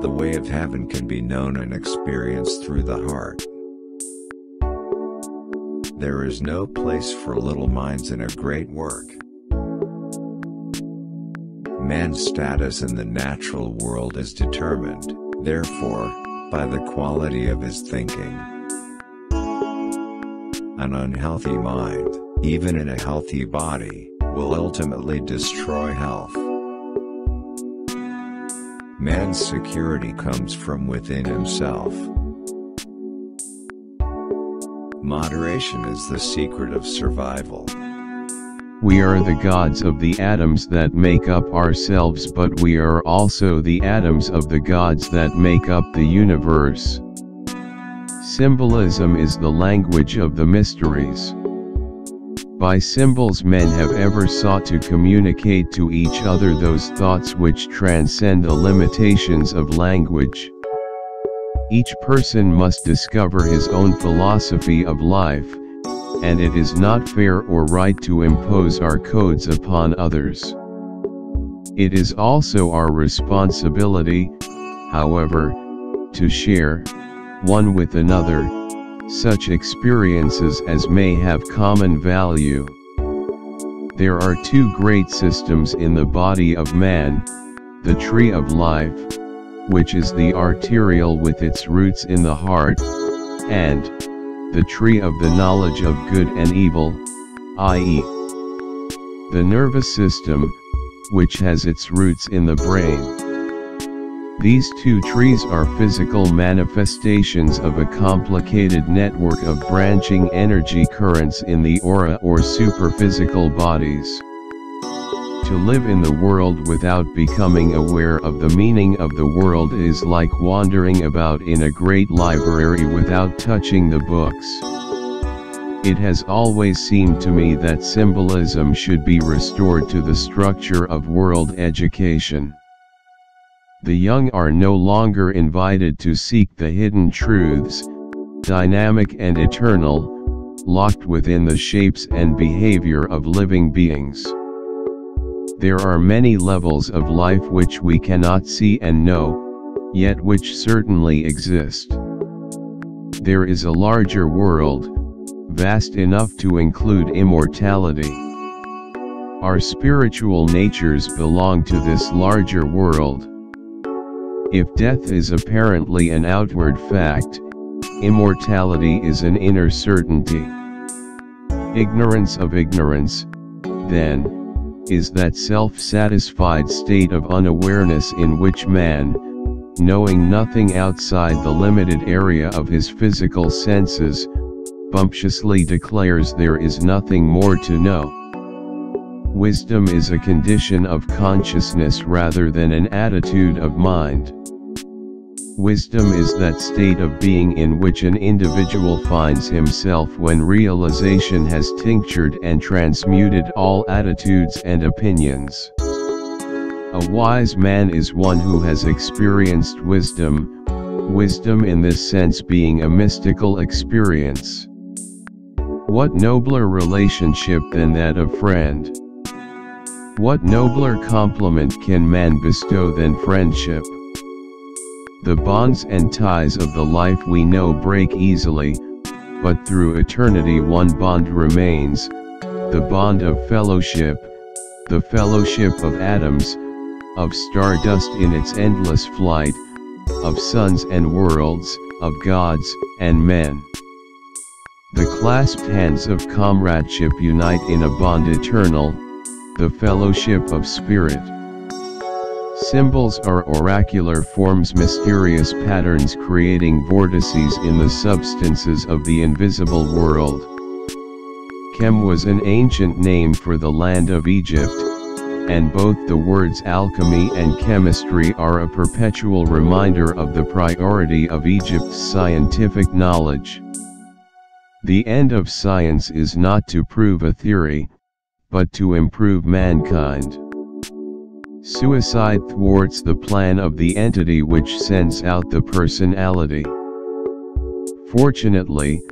The way of heaven can be known and experienced through the heart. There is no place for little minds in a great work. Man's status in the natural world is determined, therefore, by the quality of his thinking. An unhealthy mind, even in a healthy body, will ultimately destroy health. Man's security comes from within himself. Moderation is the secret of survival. We are the gods of the atoms that make up ourselves but we are also the atoms of the gods that make up the universe. Symbolism is the language of the mysteries. By symbols men have ever sought to communicate to each other those thoughts which transcend the limitations of language. Each person must discover his own philosophy of life, and it is not fair or right to impose our codes upon others. It is also our responsibility, however, to share, one with another, such experiences as may have common value. There are two great systems in the body of man, the tree of life, which is the arterial with its roots in the heart, and, the tree of the knowledge of good and evil, i.e., the nervous system, which has its roots in the brain. These two trees are physical manifestations of a complicated network of branching energy currents in the aura or superphysical bodies. To live in the world without becoming aware of the meaning of the world is like wandering about in a great library without touching the books. It has always seemed to me that symbolism should be restored to the structure of world education. The young are no longer invited to seek the hidden truths, dynamic and eternal, locked within the shapes and behavior of living beings. There are many levels of life which we cannot see and know, yet which certainly exist. There is a larger world, vast enough to include immortality. Our spiritual natures belong to this larger world. If death is apparently an outward fact, immortality is an inner certainty. Ignorance of ignorance, then, is that self-satisfied state of unawareness in which man, knowing nothing outside the limited area of his physical senses, bumptiously declares there is nothing more to know. Wisdom is a condition of consciousness rather than an attitude of mind. Wisdom is that state of being in which an individual finds himself when realization has tinctured and transmuted all attitudes and opinions. A wise man is one who has experienced wisdom, wisdom in this sense being a mystical experience. What nobler relationship than that of friend? What nobler compliment can man bestow than friendship? The bonds and ties of the life we know break easily, but through eternity one bond remains, the bond of fellowship, the fellowship of atoms, of stardust in its endless flight, of suns and worlds, of gods and men. The clasped hands of comradeship unite in a bond eternal, the fellowship of spirit. Symbols are oracular forms mysterious patterns creating vortices in the substances of the invisible world. Chem was an ancient name for the land of Egypt, and both the words alchemy and chemistry are a perpetual reminder of the priority of Egypt's scientific knowledge. The end of science is not to prove a theory, but to improve mankind. Suicide thwarts the plan of the entity which sends out the personality. Fortunately,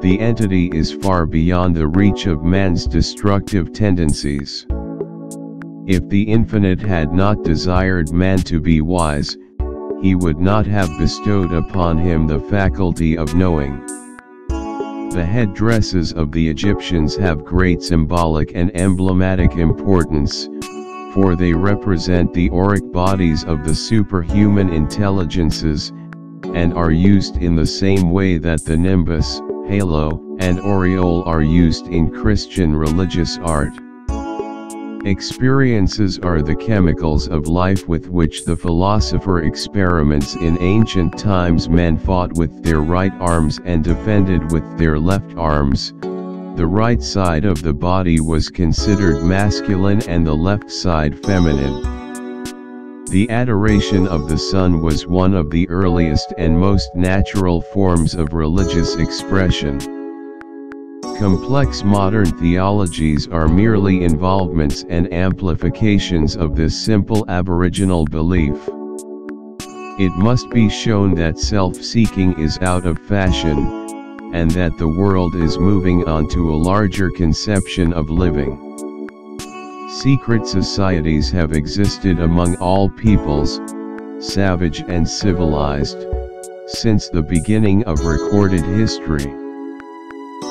the entity is far beyond the reach of man's destructive tendencies. If the infinite had not desired man to be wise, he would not have bestowed upon him the faculty of knowing. The headdresses of the Egyptians have great symbolic and emblematic importance, for they represent the auric bodies of the superhuman intelligences, and are used in the same way that the nimbus, halo, and aureole are used in Christian religious art. Experiences are the chemicals of life with which the philosopher experiments in ancient times men fought with their right arms and defended with their left arms, the right side of the body was considered masculine and the left side feminine. The adoration of the sun was one of the earliest and most natural forms of religious expression. Complex modern theologies are merely involvements and amplifications of this simple aboriginal belief. It must be shown that self-seeking is out of fashion, and that the world is moving on to a larger conception of living. Secret societies have existed among all peoples, savage and civilized, since the beginning of recorded history.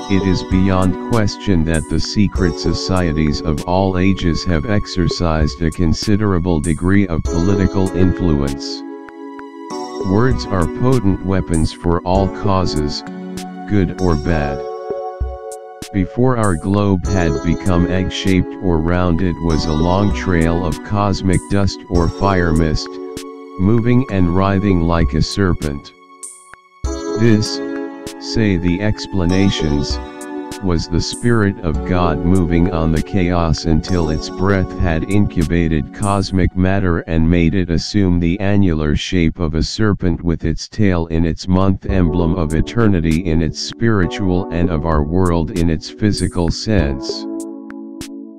It is beyond question that the secret societies of all ages have exercised a considerable degree of political influence. Words are potent weapons for all causes, good or bad. Before our globe had become egg-shaped or round it was a long trail of cosmic dust or fire mist, moving and writhing like a serpent. This, say the explanations, was the Spirit of God moving on the chaos until its breath had incubated cosmic matter and made it assume the annular shape of a serpent with its tail in its month emblem of eternity in its spiritual and of our world in its physical sense.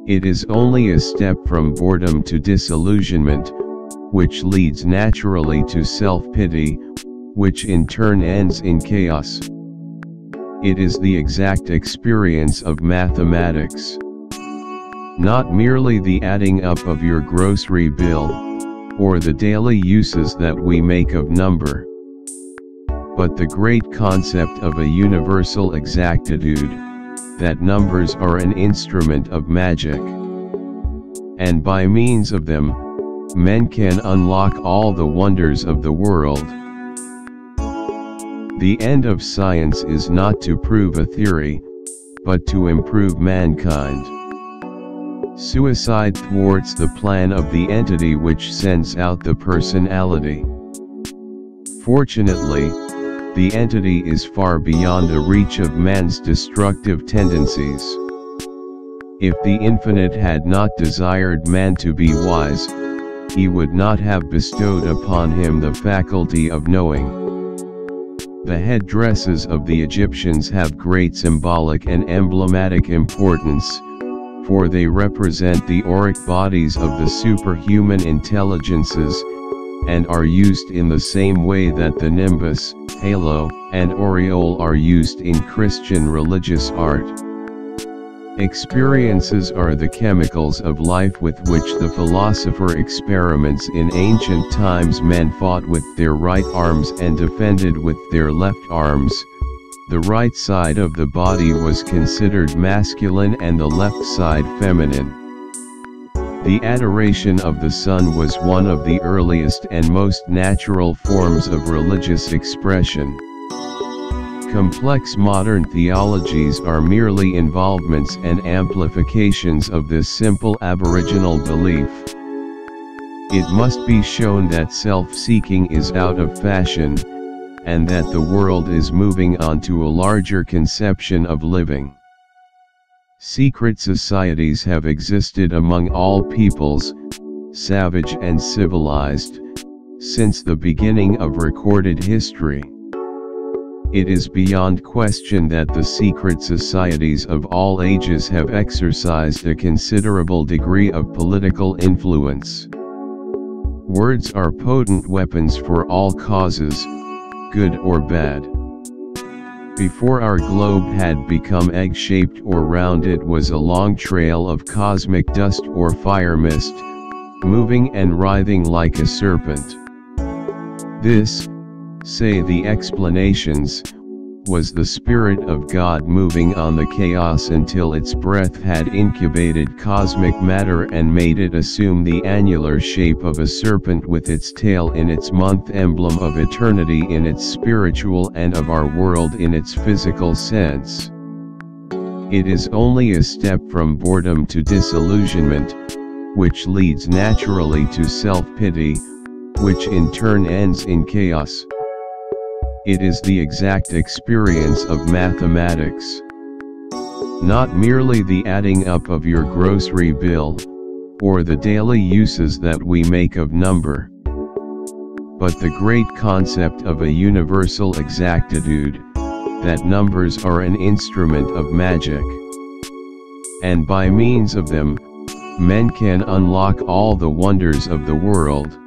It is only a step from boredom to disillusionment, which leads naturally to self-pity, which in turn ends in chaos. It is the exact experience of mathematics. Not merely the adding up of your grocery bill, or the daily uses that we make of number. But the great concept of a universal exactitude, that numbers are an instrument of magic. And by means of them, men can unlock all the wonders of the world. The end of science is not to prove a theory, but to improve mankind. Suicide thwarts the plan of the entity which sends out the personality. Fortunately, the entity is far beyond the reach of man's destructive tendencies. If the infinite had not desired man to be wise, he would not have bestowed upon him the faculty of knowing. The headdresses of the Egyptians have great symbolic and emblematic importance, for they represent the auric bodies of the superhuman intelligences, and are used in the same way that the nimbus, halo, and aureole are used in Christian religious art. Experiences are the chemicals of life with which the philosopher experiments in ancient times men fought with their right arms and defended with their left arms, the right side of the body was considered masculine and the left side feminine. The adoration of the sun was one of the earliest and most natural forms of religious expression. Complex modern theologies are merely involvements and amplifications of this simple aboriginal belief. It must be shown that self-seeking is out of fashion, and that the world is moving on to a larger conception of living. Secret societies have existed among all peoples, savage and civilized, since the beginning of recorded history. It is beyond question that the secret societies of all ages have exercised a considerable degree of political influence. Words are potent weapons for all causes, good or bad. Before our globe had become egg-shaped or round it was a long trail of cosmic dust or fire mist, moving and writhing like a serpent. This, say the explanations, was the Spirit of God moving on the chaos until its breath had incubated cosmic matter and made it assume the annular shape of a serpent with its tail in its month emblem of eternity in its spiritual and of our world in its physical sense. It is only a step from boredom to disillusionment, which leads naturally to self-pity, which in turn ends in chaos. It is the exact experience of mathematics. Not merely the adding up of your grocery bill, or the daily uses that we make of number. But the great concept of a universal exactitude, that numbers are an instrument of magic. And by means of them, men can unlock all the wonders of the world.